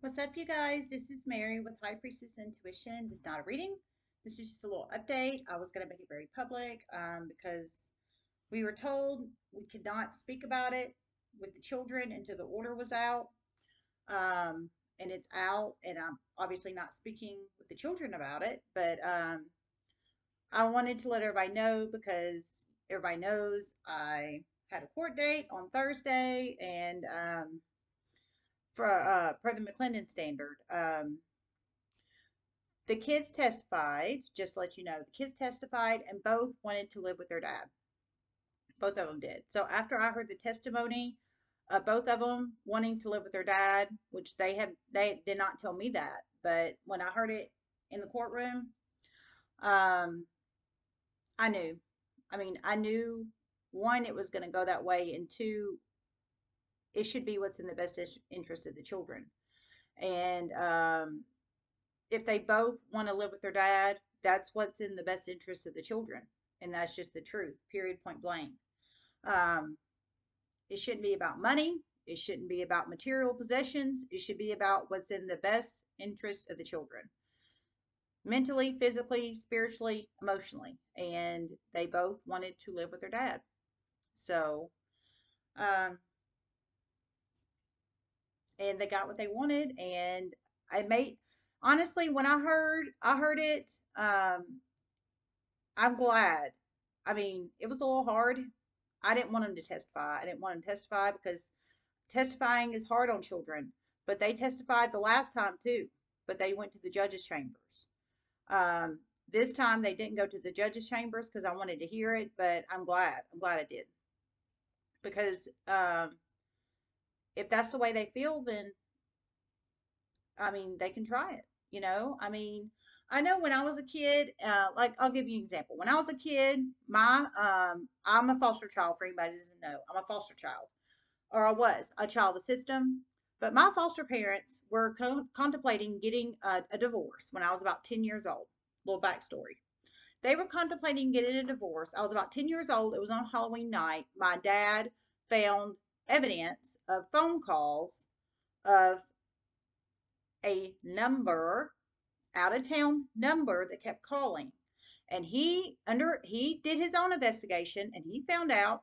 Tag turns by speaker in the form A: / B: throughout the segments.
A: What's up, you guys? This is Mary with High Priestess Intuition. This is not a reading. This is just a little update. I was going to make it very public um, because we were told we could not speak about it with the children until the order was out. Um, and it's out, and I'm obviously not speaking with the children about it, but um, I wanted to let everybody know because everybody knows I had a court date on Thursday, and um, for uh, per the McLendon standard. Um, the kids testified, just to let you know, the kids testified and both wanted to live with their dad. Both of them did. So after I heard the testimony, uh, both of them wanting to live with their dad, which they have, they did not tell me that, but when I heard it in the courtroom, um, I knew. I mean, I knew one, it was going to go that way, and two, it should be what's in the best interest of the children. And um, if they both want to live with their dad, that's what's in the best interest of the children. And that's just the truth, period, point blank. Um, it shouldn't be about money. It shouldn't be about material possessions. It should be about what's in the best interest of the children mentally, physically, spiritually, emotionally. And they both wanted to live with their dad. So, um, and they got what they wanted. And I made, honestly, when I heard, I heard it, um, I'm glad. I mean, it was a little hard. I didn't want them to testify. I didn't want them to testify because testifying is hard on children. But they testified the last time too. But they went to the judges' chambers. Um, this time they didn't go to the judges' chambers because I wanted to hear it. But I'm glad. I'm glad I did because um, if that's the way they feel, then I mean, they can try it. You know, I mean, I know when I was a kid, uh, like I'll give you an example. When I was a kid, my um, I'm a foster child. For anybody doesn't know, I'm a foster child, or I was a child of the system. But my foster parents were co contemplating getting a, a divorce when I was about 10 years old. Little backstory. They were contemplating getting a divorce. I was about 10 years old. It was on Halloween night. My dad found evidence of phone calls of a number, out of town number that kept calling. And he under he did his own investigation and he found out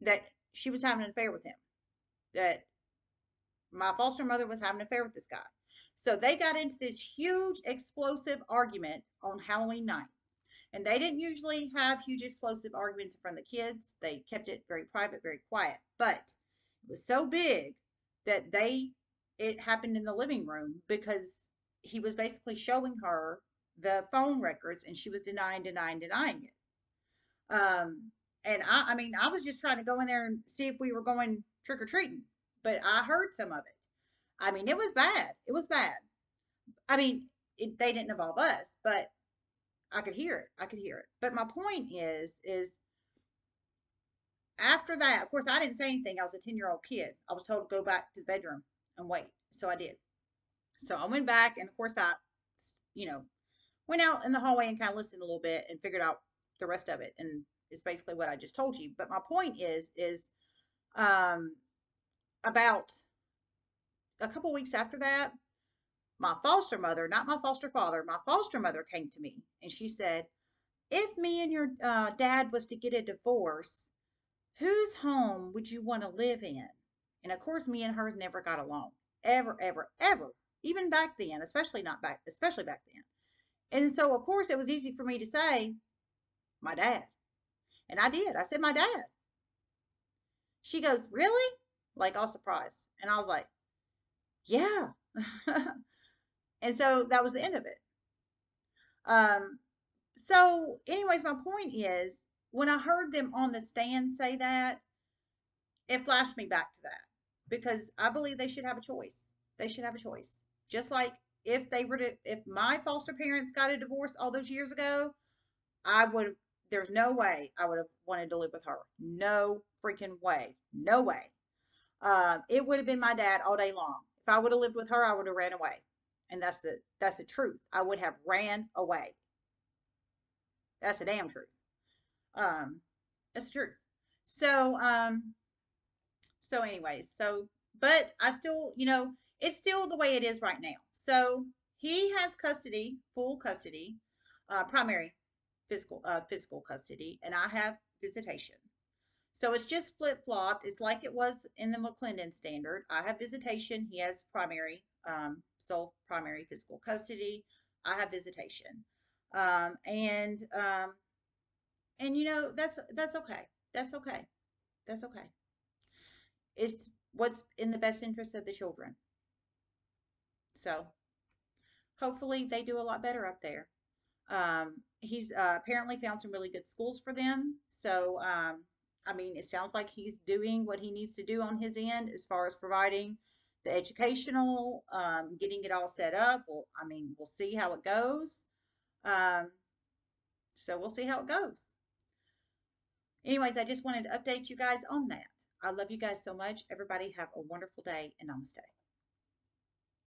A: that she was having an affair with him. That my foster mother was having an affair with this guy. So they got into this huge explosive argument on Halloween night. And they didn't usually have huge explosive arguments in front of the kids. They kept it very private, very quiet. But it was so big that they it happened in the living room because he was basically showing her the phone records and she was denying, denying, denying it. Um, and I, I mean, I was just trying to go in there and see if we were going trick or treating, but I heard some of it. I mean, it was bad. It was bad. I mean, it, they didn't involve us, but I could hear it. I could hear it. But my point is, is after that, of course, I didn't say anything. I was a 10 year old kid. I was told to go back to the bedroom and wait. So I did. So I went back, and of course, I, you know, went out in the hallway and kind of listened a little bit and figured out the rest of it. And it's basically what I just told you. But my point is, is um, about a couple weeks after that, my foster mother, not my foster father, my foster mother came to me and she said, if me and your uh, dad was to get a divorce, whose home would you want to live in? And of course, me and her never got along, ever, ever, ever. Even back then, especially not back, especially back then. And so, of course, it was easy for me to say, my dad. And I did. I said, my dad. She goes, really? Like all surprised. And I was like, yeah. And so that was the end of it. Um, so, anyways, my point is when I heard them on the stand say that, it flashed me back to that because I believe they should have a choice. They should have a choice. Just like if they were to, if my foster parents got a divorce all those years ago, I would, there's no way I would have wanted to live with her. No freaking way. No way. Uh, it would have been my dad all day long. If I would have lived with her, I would have ran away. And that's the that's the truth. I would have ran away. That's the damn truth. Um, that's the truth. So um, so anyways, so but I still, you know, it's still the way it is right now. So he has custody, full custody, uh, primary fiscal uh, fiscal custody, and I have visitation. So it's just flip flopped. It's like it was in the McLendon standard. I have visitation. He has primary, um, sole primary physical custody. I have visitation, um, and um, and you know that's that's okay. That's okay. That's okay. It's what's in the best interest of the children. So hopefully they do a lot better up there. Um, he's uh, apparently found some really good schools for them. So, um, I mean, it sounds like he's doing what he needs to do on his end as far as providing the educational, um, getting it all set up. Well, I mean, we'll see how it goes. Um, so we'll see how it goes. Anyways, I just wanted to update you guys on that. I love you guys so much. Everybody have a wonderful day and namaste.